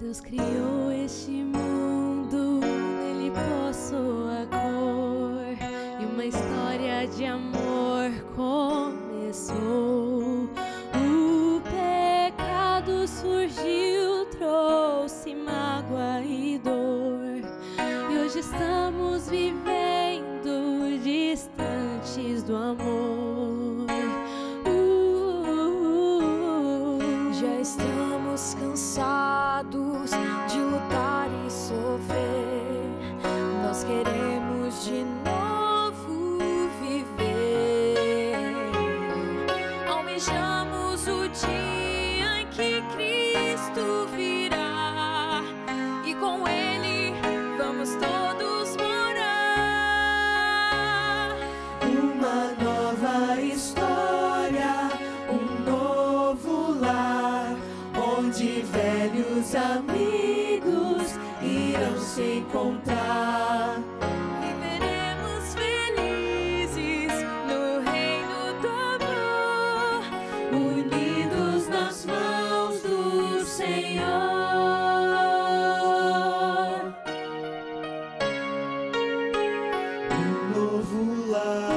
Deus criou este mundo, nele possou a cor e uma história de amor começou. O pecado surgiu, trouxe mágoa e dor, e hoje estamos vivendo distantes do amor. Cansados de lutar e sofrer. Nós queremos de novo viver. Almejamos o dia em que Cristo virá e com Ele vamos todos morar. Uma nova história, velhos amigos irão se encontrar. Viveremos felizes no reino do amor. Unidos nas mãos do Senhor. Um novo lar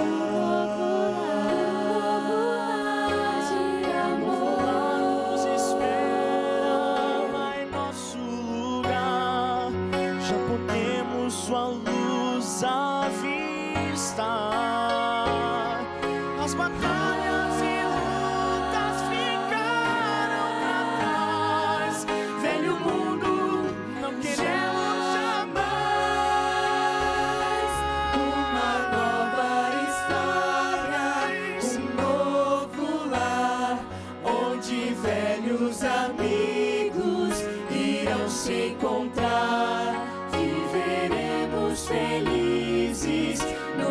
as batalhas e lutas ficaram pra trás. Velho mundo, não queremos jamais uma nova história, um novo lar, onde velhos amigos irão se encontrar. Viveremos felizes no